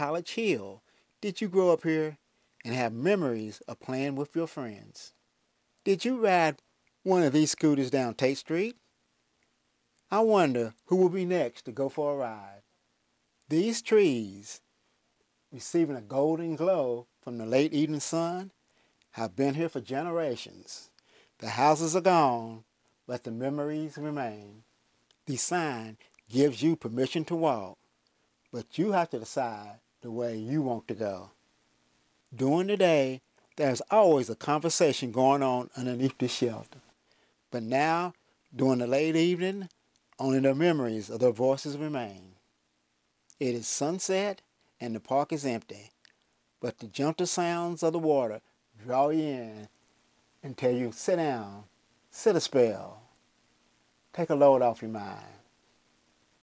College Hill did you grow up here and have memories of playing with your friends? Did you ride one of these scooters down Tate Street? I wonder who will be next to go for a ride. These trees, receiving a golden glow from the late evening sun, have been here for generations. The houses are gone, but the memories remain. The sign gives you permission to walk, but you have to decide the way you want to go. During the day, there's always a conversation going on underneath the shelter. But now, during the late evening, only the memories of their voices remain. It is sunset and the park is empty, but the gentle sounds of the water draw you in until you, sit down, sit a spell, take a load off your mind.